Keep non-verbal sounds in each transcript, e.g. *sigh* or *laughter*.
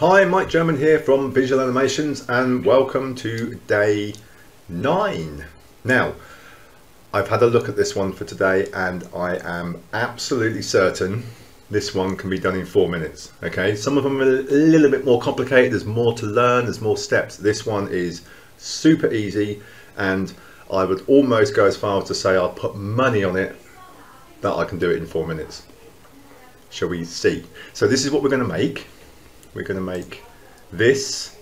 Hi, Mike German here from Vizual Animations and welcome to day nine. Now, I've had a look at this one for today and I am absolutely certain this one can be done in four minutes. Okay, some of them are a little bit more complicated, there's more to learn, there's more steps. This one is super easy and I would almost go as far as to say I'll put money on it that I can do it in four minutes. Shall we see? So this is what we're going to make we're going to make this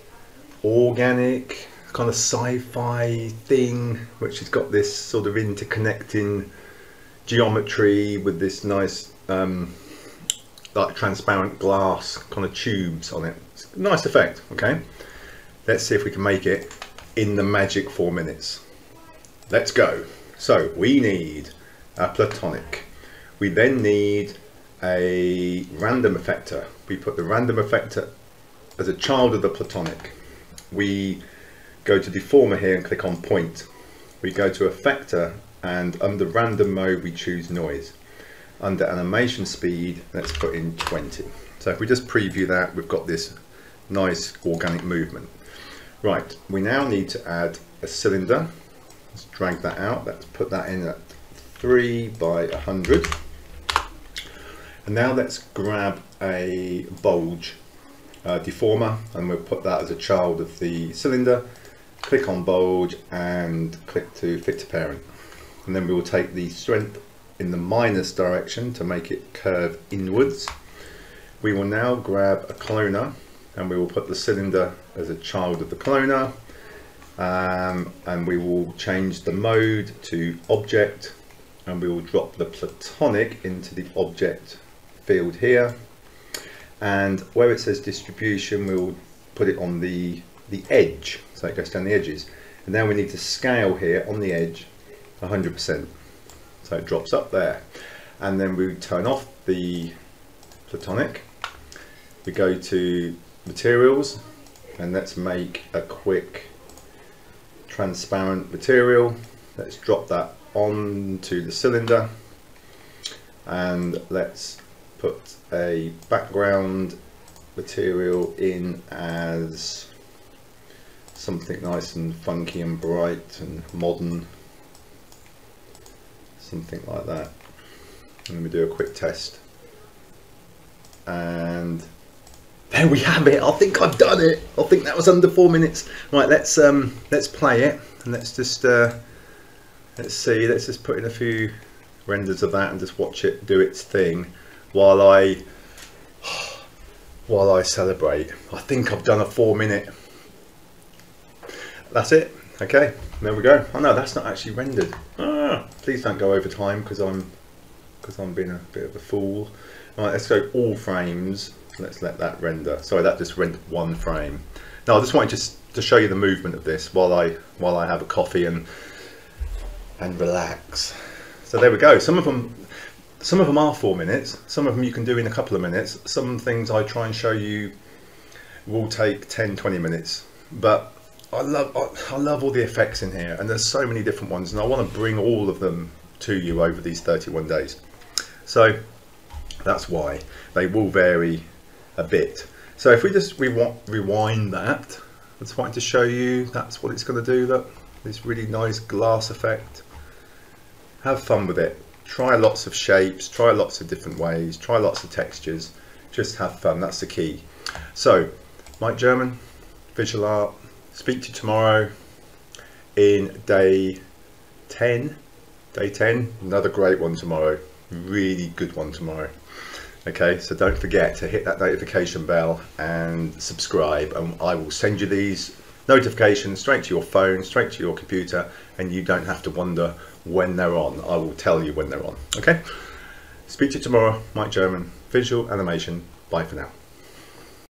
organic kind of sci-fi thing which has got this sort of interconnecting geometry with this nice um, like transparent glass kind of tubes on it. Nice effect okay? Let's see if we can make it in the magic four minutes. Let's go. So we need a platonic. We then need a random effector. We put the random effector as a child of the platonic. We go to deformer here and click on point. We go to effector and under random mode we choose noise. Under animation speed let's put in 20. So if we just preview that we've got this nice organic movement. Right, we now need to add a cylinder. Let's drag that out. Let's put that in at 3 by 100 and now let's grab a bulge uh, deformer and we'll put that as a child of the cylinder. Click on bulge and click to fit to parent. And then we will take the strength in the minus direction to make it curve inwards. We will now grab a cloner and we will put the cylinder as a child of the cloner um, and we will change the mode to object and we will drop the platonic into the object field here. And where it says distribution we'll put it on the the edge. So it goes down the edges. And then we need to scale here on the edge 100% so it drops up there. And then we turn off the platonic. We go to materials. And let's make a quick transparent material. Let's drop that onto the cylinder. And let's put a background material in as something nice and funky and bright and modern. Something like that. Let me do a quick test. And there we have it. I think I've done it. I think that was under four minutes. Right let's um let's play it and let's just uh let's see. Let's just put in a few renders of that and just watch it do its thing while I *sighs* while I celebrate. I think I've done a four minute. That's it. Okay, there we go. Oh no, that's not actually rendered. Ah, please don't go over time because I'm because I'm being a bit of a fool. All right, let's go all frames. Let's let that render. Sorry, that just rendered one frame. Now I just wanted just to show you the movement of this while I while I have a coffee and and relax. So there we go. Some of them some of them are four minutes some of them you can do in a couple of minutes. Some things I try and show you will take 10 20 minutes. But I love I, love all the effects in here and there's so many different ones and I want to bring all of them to you over these 31 days. So that's why. They will vary a bit. So if we just rewind that I just wanted to show you that's what it's going to do that this really nice glass effect. Have fun with it try lots of shapes try lots of different ways try lots of textures. Just have fun that's the key. So Mike German visual art. Speak to you tomorrow in day 10 day 10 another great one tomorrow. Really good one tomorrow. Okay so don't forget to hit that notification bell and subscribe and I will send you these notifications straight to your phone straight to your computer and you don't have to wonder when they're on. I will tell you when they're on. Okay? Speak to you tomorrow. Mike German, Vizual Animation. Bye for now.